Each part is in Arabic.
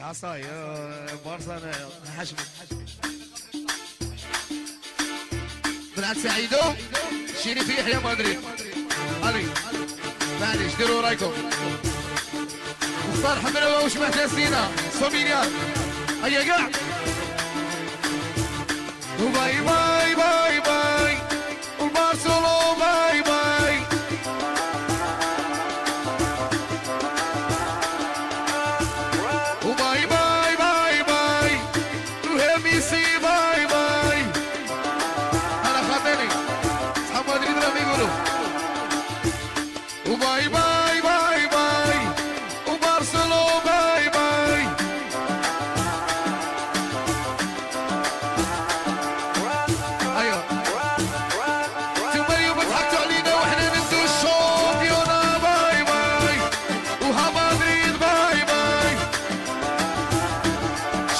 عصاي بارسا أنا حشمي بنات سعيدو شيري في يحيى مدريد. علي معليش ديروا رأيكم. مختار حمله وش محتاسينا سومينيان. هيا قاع. باي باي باي.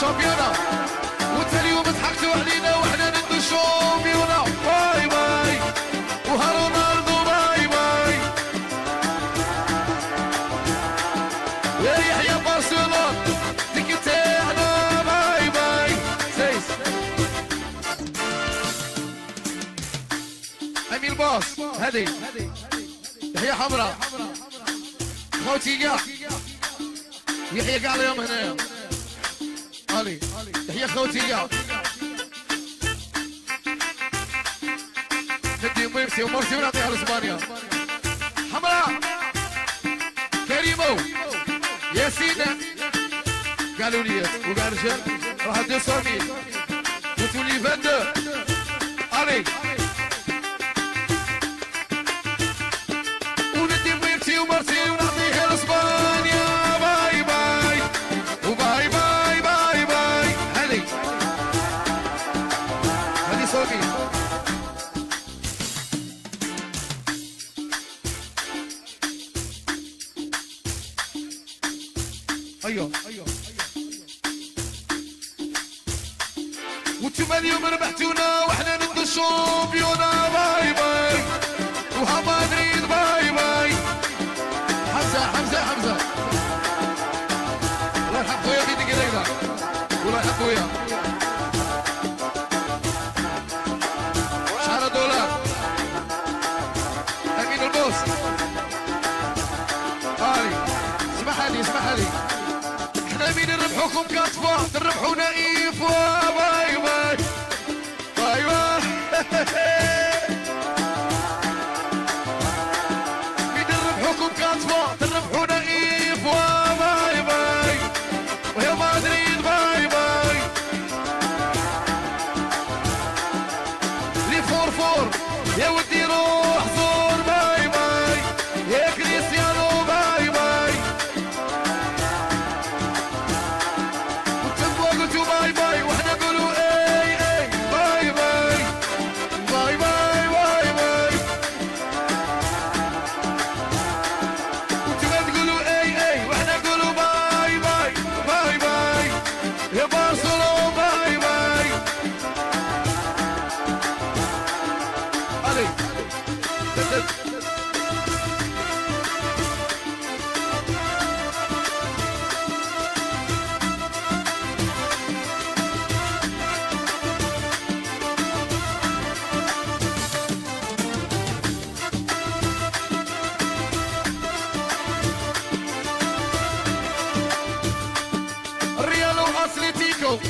شامبيونا. وانت اليوم ضحكتوا علينا وإحنا ندوا الشامبيونا باي باي وها رونالدو باي باي يا يحيى برشلونة. ديك تاعنا باي باي سيس امين باص هذه يحيى حمراء. خوتي كاع يحيى كاع اليوم هنايا علي يحيى خوتي كاع ندي ميرسي ومرسي ونعطيها لإسبانيا. حمراء. كريمو. ياسين قالوا لي وقال رجال راح 200 وتولي 22 أيوه أيوه وأنتم اليوم ربحتونا وإحنا ندو ال championnat bye bye. وها مدريد bye bye. حمزة حمزة حمزة. الله يرحم خويا والله يرحم خويا مين نربحوكم كاتفا تربحونا ايفا باي باي باي باي مين نربحوكم كاتفا تربحونا ايفا باي باي ويا مدريد باي باي لي فور فور. يا ودي روح. real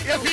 If